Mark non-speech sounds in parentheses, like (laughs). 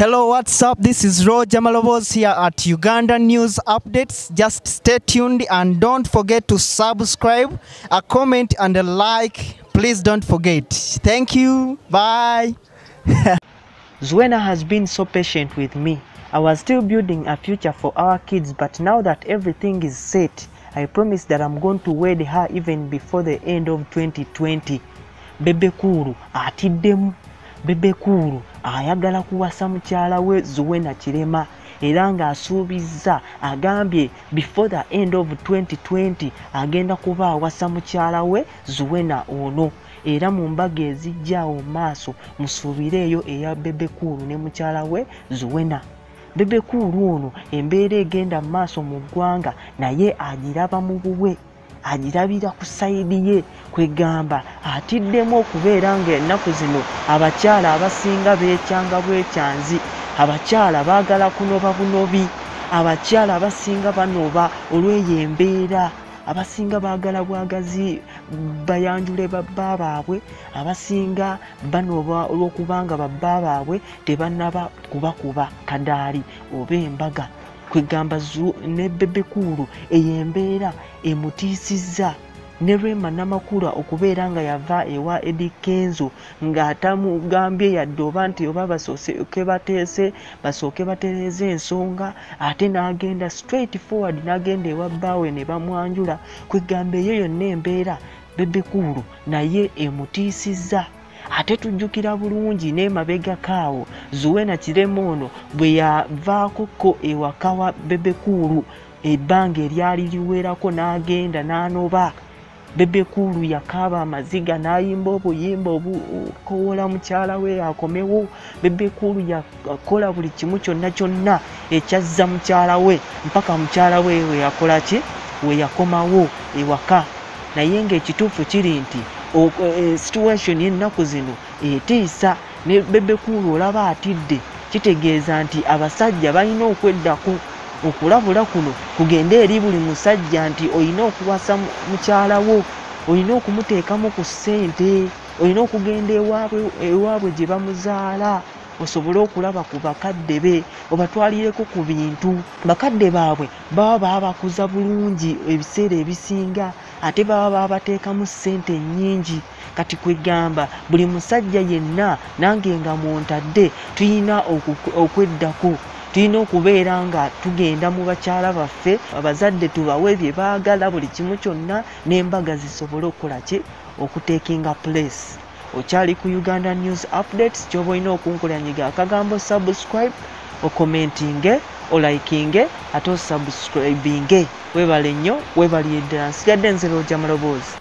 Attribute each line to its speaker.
Speaker 1: Hello, what's up? This is Roger Malovos here at Uganda News Updates. Just stay tuned and don't forget to subscribe, a comment, and a like. Please don't forget. Thank you. Bye. (laughs)
Speaker 2: Zuena has been so patient with me. I was still building a future for our kids, but now that everything is set, I promise that I'm going to wed her even before the end of 2020. Bebe Kuru atiddemu. Bebe Kuru ayagala kuwasa mukyala we Zuena Kirema era ng'asuubizza agambye before the end of 2020 agenda kuba awasa mukyala we Zuena ono era mu mbaga ezijjaawo maaso musuubireeyo eya Bebe Kuru ne mukyala we Zuena. Bebe Kuru ono embeera egenda mu maaso mu ggwanga naye agiraba mu buwe agirabira ku sayidi ye kwegamba atiddemu okubeera ng'ennaku zino abakyala abasinga beekyanga bwekyanzi. Abakyala baagala kunoba bunobi. Abakyala abasinga banoba olw'eyo embeera abasinga baagala bwagazi bayanjule babba baabwe. Abasinga banoba olw'okubanga babba baabwe tebannaba kubakuba kadaali oba embaga kwegamba ne bebekulu eyo embeera emutiisizza ne rema namakula okubeera nga yava ewa edi kenzo ng'atamugambye yadde oba nti oba basooke bateese basooke batereeza ensonga ate n'agenda straight forward n'agenda ewa bbaawe ne bamwanjula kwegamba eyo yonna embeera bebekulu naye emutiisizza ate tujjukira bulungi n'emabega kaawo. Zuwena kirema ono bwe yavaakoko ewaka wa bebekulu ebbanga eryali liwerako n'agenda n'anoba. Bebekulu yakaaba amaziga n'ayimba obuyimba obukoola mukyala we akomewo. Bebekulu yakola buli kimu kyonna kyonna ekyazza mukyala we. Mpaka mukyala we weyakola ki? Weyakomawo ewaka. Naye ng'ekituufu kiri nti situation y'ennaku zino etiisa ne bebekulu olaba atidde kitegeeza nti abasajja balina okweddako okulabula kuno kugende eri buli musajja nti olina okuwasa mukyala wo olina okumuteekamu ku ssente olina okugenda ewaabwe gye bamuzaala osobole okulaba ku bakadde be obatwalireko ku bintu. Bakadde baabwe baba baabakuza bulungi ebiseera ebisinga ate baba baabateekamu ssente nnyingi. Kati kwegamba buli musajja yenna nange nga mwontadde tulina okweddako. Tulina okubeera nga tugenda mu bakyala baffe abazadde tubawe bye baagala buli kimu kyonna n'embaga zisobole okukola ki? Okuteekinga place okyali ku uganda news updates kyoba olina okunkulanyiga akagambo subscribe okomentinge olaikinge ate osubscribinge. Webale nnyo webalire ddala nsigadde nze roja maloboozi